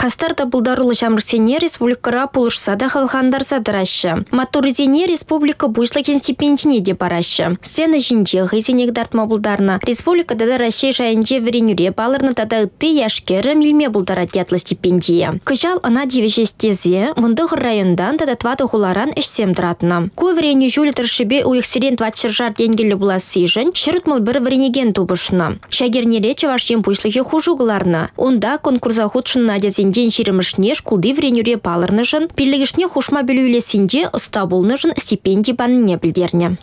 Хастарда булдарулы жамрсене республикара пулышсада халхандарса дырашы. Матуризене республика бушлакен стипендине де барашы. Сені жинже ғызенек дартма булдарна. Республика да Россия жайынже веренюре балырны тада ты яшкері милме булдара дятлы стипендия. Кыжал ана девешестезе, мұндығыр райондан тада твады хуларан ішсем дыратына. Ку вереню жулі тұршыбе уйықсерен тватшыржар денгелі буласы жын, шырытмыл бір веренеген тубышына. Шагернере чавашен пушлығы хужуғыларна. Онда конкурса худшынна дезенден ширемішне шкулды вренюре палырны жын, пиллігішне хушма білуйлесінде ұста болны жын стипендий баныне білдерне.